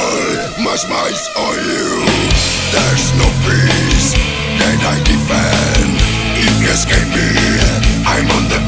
all my smiles are you? There's no peace. That I defend. If You escape me, I'm on the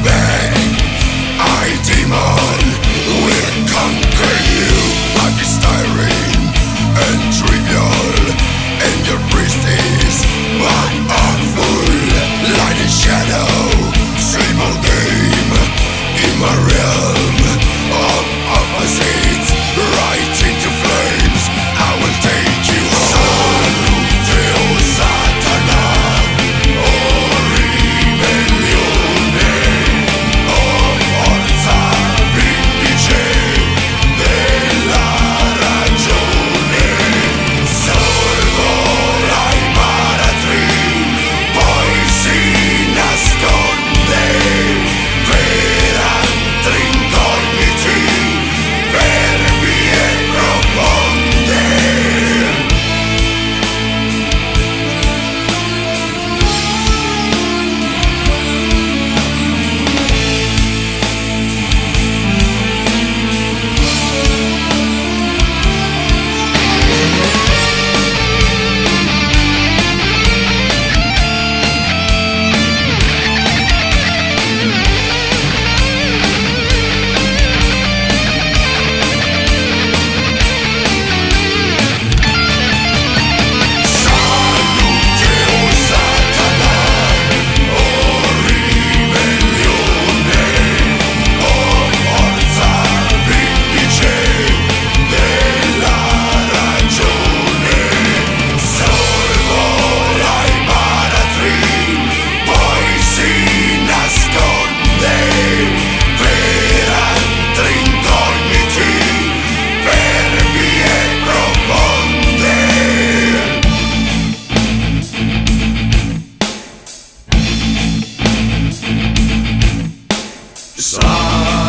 Sorry.